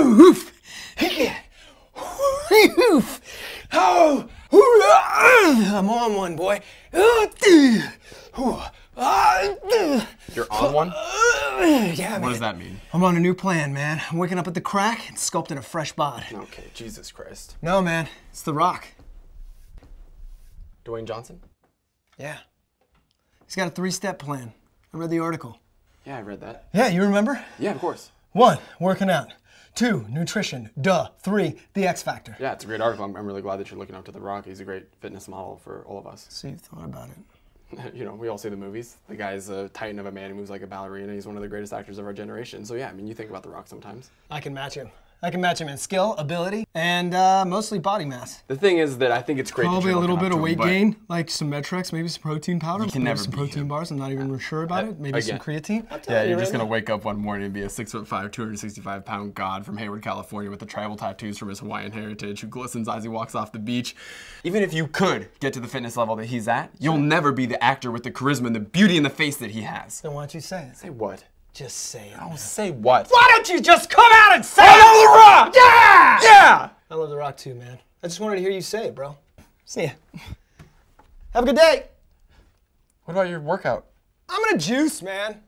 Oof. Oof. Oh. I'm on one, boy. You're on one? Yeah, What man. does that mean? I'm on a new plan, man. I'm waking up at the crack and sculpting a fresh bod. Okay, Jesus Christ. No, man. It's The Rock. Dwayne Johnson? Yeah. He's got a three step plan. I read the article. Yeah, I read that. Yeah, you remember? Yeah, of course. One, working out. Two, nutrition. Duh. Three, the X Factor. Yeah, it's a great article. I'm, I'm really glad that you're looking up to The Rock. He's a great fitness model for all of us. So you've thought about it. you know, we all see the movies. The guy's a titan of a man who moves like a ballerina. He's one of the greatest actors of our generation. So yeah, I mean, you think about The Rock sometimes. I can match him. I can match him in skill, ability, and uh, mostly body mass. The thing is that I think it's great. Probably a little bit of to him, weight gain, like some Met-Rx, maybe some protein powder, can maybe never some protein him. bars. I'm not even sure about it. Maybe some creatine. Yeah, you're just gonna wake up one morning and be a six foot five, 265 pound god from Hayward, California, with the tribal tattoos from his Hawaiian heritage, who glistens as he walks off the beach. Even if you could get to the fitness level that he's at, you'll never be the actor with the charisma and the beauty in the face that he has. Then why don't you say it? Say what? Just say it. Oh, say what? Why don't you just come out and say I it? love The Rock! Yeah! Yeah! I love The Rock too, man. I just wanted to hear you say it, bro. See ya. Have a good day. What about your workout? I'm gonna juice, man.